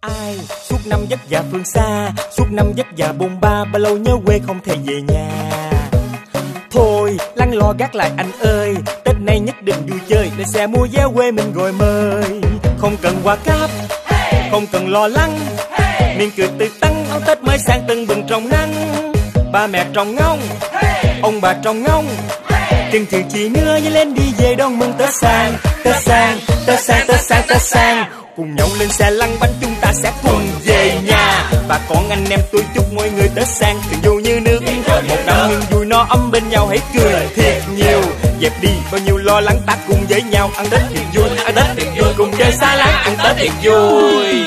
ai? Suốt năm vất vả phương xa, suốt năm vất vả bôn ba, bao lâu nhớ quê không thể về nhà. Thôi, lăn lo gác lại anh ơi, tết nay nhất định vui chơi để xe mua vé quê mình rồi mời. Không cần quà cáp, không cần lo lắng miệng cười từ tăng áo tết mới sang từng bừng trong nắng. Ba mẹ trồng ngông ông bà trồng ngông chừng chừ chị nữa với lên đi về đón mừng tết sang tết sang tết sang tết sang tết sang cùng nhau lên xe lăn bánh chúng ta sẽ cùng về nhà. Và con anh em tôi chúc mọi người tết sang tình vui như nước một năm nhưng vui no ấm bên nhau hãy cười thiệt nhiều. Dẹp đi bao nhiêu lo lắng ta cùng với nhau ăn tết thiệt vui ăn tết thiệt vui cùng chơi xa láng ăn tết thiệt vui